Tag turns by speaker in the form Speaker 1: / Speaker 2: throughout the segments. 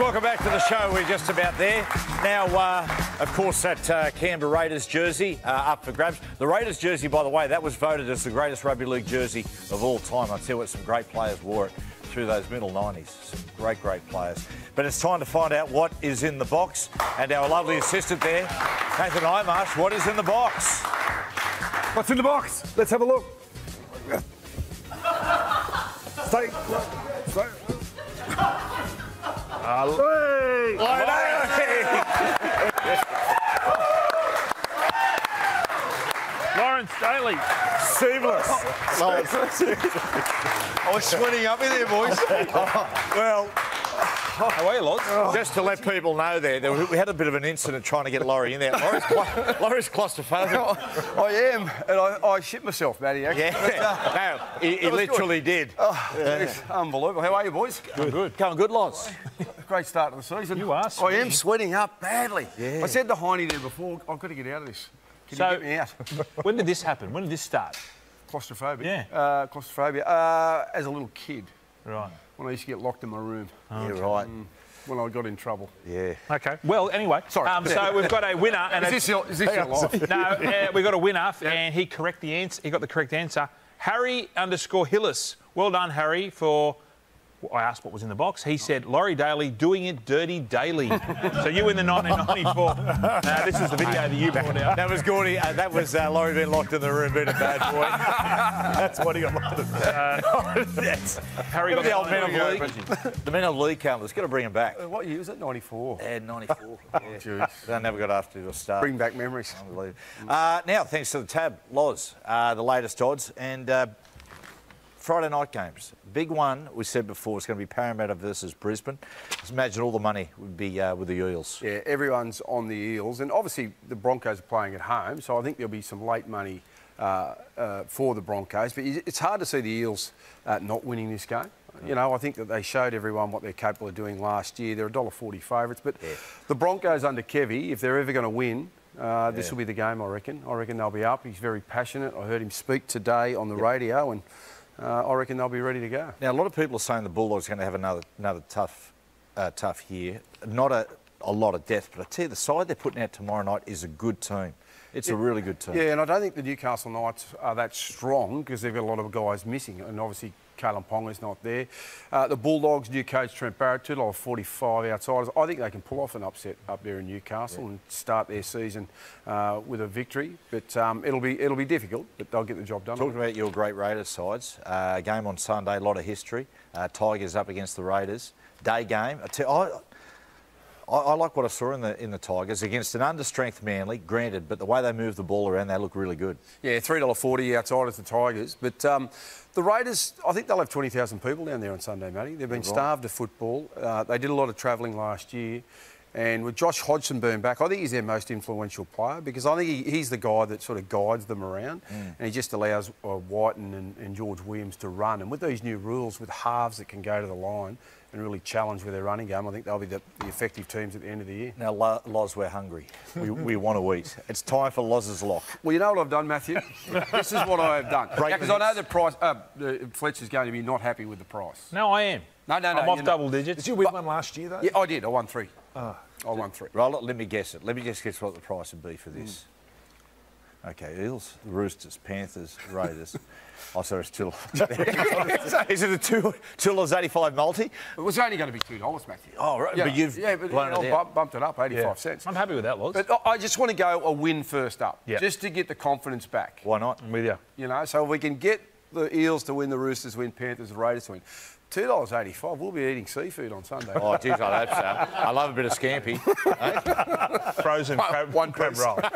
Speaker 1: welcome back to the show. We're just about there. Now, uh, of course, that uh, Canberra Raiders jersey uh, up for grabs. The Raiders jersey, by the way, that was voted as the greatest rugby league jersey of all time. I tell you what, some great players wore it through those middle 90s. Some great, great players. But it's time to find out what is in the box. And our lovely assistant there, Nathan Hindmarsh, what is in the box?
Speaker 2: What's in the box? Let's have a look. Stay. Stay. Hey!
Speaker 3: Lawrence Daley.
Speaker 1: Seamless.
Speaker 4: I was sweating up in there, boys.
Speaker 1: Well,
Speaker 3: How are you, Loz?
Speaker 1: just to let people know there, there, we had a bit of an incident trying to get Laurie in there. Laurie's, cla- Laurie's claustrophobic.
Speaker 4: I am, and I, I shit myself, Matty. actually.
Speaker 1: Yeah. no, he, he
Speaker 4: was good.
Speaker 1: literally did.
Speaker 4: Oh, it's unbelievable. How are you, boys?
Speaker 1: Good. good. Going good, Loz.
Speaker 4: Great start to the season.
Speaker 3: You are
Speaker 4: I am sweating up badly. Yeah. I said to Heine there before, I've got to get out of this. Can
Speaker 3: So-
Speaker 4: you get me out?
Speaker 3: When did this happen? When did this start?
Speaker 4: Claustrophobia.
Speaker 3: Yeah.
Speaker 4: Uh, claustrophobia. Uh, as a little kid,
Speaker 3: Right.
Speaker 4: when I used to get locked in my room,
Speaker 1: Yeah, right.
Speaker 4: when I got in trouble.
Speaker 1: Yeah.
Speaker 3: Okay. Well, anyway.
Speaker 4: Sorry.
Speaker 3: Um, so we've got a winner, and
Speaker 4: Is this your, is this your life?
Speaker 3: no, uh, we got a winner, and he correct the answer. He got the correct answer. Harry underscore Hillis. Well done, Harry, for. I asked what was in the box. He said Laurie Daley doing it dirty daily. so you win the 1994. Now this is the video that you brought out.
Speaker 1: That was Gordy. Uh, that was uh, Laurie being locked in the room, being a bad boy. That's what he got locked in. yes.
Speaker 3: Harry got
Speaker 1: the old men of
Speaker 4: go,
Speaker 1: league. The men of league calendars. Got to bring him back.
Speaker 4: Uh, What year was it? 94.
Speaker 1: And 94. yeah.
Speaker 4: Jeez.
Speaker 1: They never got after to a start.
Speaker 4: Bring back memories.
Speaker 1: Unbelievable. Uh, now, thanks to the tab, Loz, uh, the latest odds. And uh, Friday night games. Big one, we said before, it's going to be Parramatta versus Brisbane. Just imagine all the money would be uh, with the Eels.
Speaker 4: Yeah, everyone's on the Eels, and obviously the Broncos are playing at home, so I think there'll be some late money uh, uh, for the Broncos. But it's hard to see the Eels uh, not winning this game. You know, I think that they showed everyone what they're capable of doing last year. They're $1.40 favourites, but the Broncos under Kevy, if they're ever going to win, uh, this
Speaker 1: Yeah.
Speaker 4: will be the game, I reckon. I reckon they'll be up. He's very passionate. I heard him speak today on the radio, and uh, I reckon they'll be ready to go.
Speaker 1: Now, a lot of people are saying the Bulldogs are going to have another another tough uh, tough year. Not a, a lot of depth, but I tell you, the side they're putting out tomorrow night is a good team. It's a really good team.
Speaker 4: Yeah, and I don't think the Newcastle Knights are that strong because they've got a lot of guys missing, and obviously Kalyn Ponga's not there. Uh, the Bulldogs, new coach Trent Barrett, two dollars forty-five outsiders. I think they can pull off an upset up there in Newcastle and start their season uh, with a victory. But um, it'll be it'll be difficult, but they'll get the job done.
Speaker 1: Talking about your great Raiders sides, uh, game on Sunday, a lot of history. Uh, Tigers up against the Raiders. Day game. I, I, I, like what I saw in the in the Tigers against an understrength Manly. Granted, but the way they move the ball around, they look really good.
Speaker 4: Yeah, three dollar forty outside of the Tigers, but um, the Raiders. I think they'll have twenty thousand people down there on Sunday, Matty. They've been starved of football. Uh, they did a lot of travelling last year, and with Josh Hodgson being back, I think he's their most influential player because I think he, he's the guy that sort of guides them around, and he just allows uh, Wighton and, and George Williams to run. And with these new rules, with halves that can go to the line and really challenge with their running game, I think they'll be the, the effective teams at the end of the year.
Speaker 1: Now, Lo- Loz, we're hungry. We, we want to eat. It's time for Loz's lock.
Speaker 4: Well, you know what I've done, Matthew? this is what I have done.
Speaker 1: Break
Speaker 4: Because
Speaker 1: the
Speaker 4: I know the price. Uh, the Fletcher's going to be not happy with the price.
Speaker 3: No, I am.
Speaker 4: No, no, no,
Speaker 3: I'm off
Speaker 4: you're not.
Speaker 3: double digits.
Speaker 2: Did you win one last year, though?
Speaker 4: Yeah, I did. I won three. Ah. Oh, I won three.
Speaker 1: Right, let me guess it. Let me just guess what the price would be for this. Okay, Eels, Roosters, Panthers, Raiders. oh, sorry, it's still. Is it a two two dollars eighty five multi?
Speaker 4: It was only going to be two dollars, Matthew.
Speaker 1: Oh, right, but you've
Speaker 4: yeah, but
Speaker 1: blown
Speaker 4: I
Speaker 1: it out.
Speaker 4: bumped it up eighty-five cents.
Speaker 3: I'm happy with that, Loz.
Speaker 4: But I- I just want to go a win first up,
Speaker 3: Yeah.
Speaker 4: just to get the confidence back.
Speaker 1: Why not?
Speaker 3: I'm with you.
Speaker 4: You know, so if we can get the Eels to win, the Roosters win, Panthers, the Raiders win. Two dollars eighty-five. We'll be eating seafood on Sunday.
Speaker 1: Oh, geez, I hope so. I love a bit of scampi.
Speaker 3: Frozen crab,
Speaker 4: one
Speaker 3: crab roll.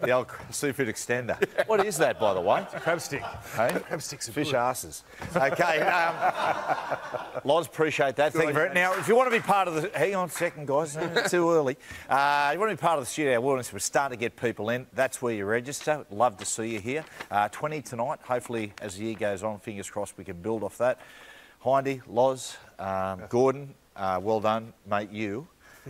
Speaker 1: The old seafood extender. What is that, by the way?
Speaker 2: Crab stick.
Speaker 1: Hey?
Speaker 2: Crab sticks are
Speaker 1: Fish
Speaker 2: good.
Speaker 1: asses. Okay. Um, Loz, appreciate that. Thank you very much. Now, if you want to be part of the... Hang on a second, guys. No, too early. Uh, you want to be part of the Studio Wilderness, we're starting to get people in. That's where you register. Love to see you here. Uh, 20 tonight. Hopefully, as the year goes on, fingers crossed, we can build off that. Hindy, Loz, um, Gordon, uh, well done, mate, you.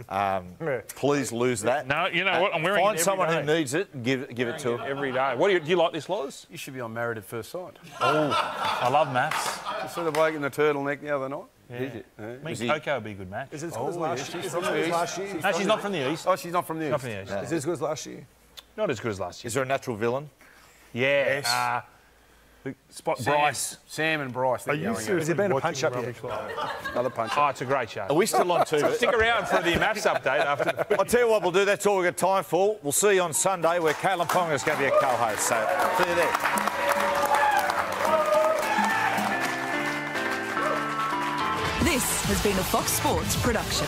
Speaker 1: Um, please lose that.
Speaker 3: No, you know what? I'm wearing it
Speaker 1: Find
Speaker 3: every
Speaker 1: someone who needs it and give, give it to them.
Speaker 3: Every day. What do you, do you like this, Loz?
Speaker 4: You should be on Married at First Sight.
Speaker 3: Oh, I love MAFS.
Speaker 4: You saw the bloke in the turtleneck the other night?
Speaker 3: Yeah. Me and
Speaker 1: he-
Speaker 3: Coco would be a good match.
Speaker 2: Is it as good as
Speaker 4: Oh,
Speaker 2: last
Speaker 4: yeah,
Speaker 2: year?
Speaker 4: she's from the east.
Speaker 2: last year?
Speaker 3: No, she's not from the east.
Speaker 4: Oh, she's not from there.
Speaker 3: Not from the east.
Speaker 2: Is it as good as last year?
Speaker 3: Not as good as last year.
Speaker 1: Is there a natural villain?
Speaker 3: Yeah.
Speaker 4: Yes.
Speaker 3: Uh, the spot
Speaker 4: Sam-
Speaker 3: Bryce.
Speaker 4: Sam and Bryce. they're
Speaker 2: Are you
Speaker 4: going at
Speaker 2: serious? Has there been a punch up
Speaker 5: rubbish
Speaker 2: yet?
Speaker 4: Another punch.
Speaker 3: Oh, ah, it's a great show.
Speaker 1: Are we still on TV?
Speaker 3: Stick around for the MAFS update after. The...
Speaker 1: I'll tell you what we'll do. That's all we've got time for. We'll see you on Sunday where Kalyn Ponga is going to be a co-host. So see you there.
Speaker 6: This has been a Fox Sports production.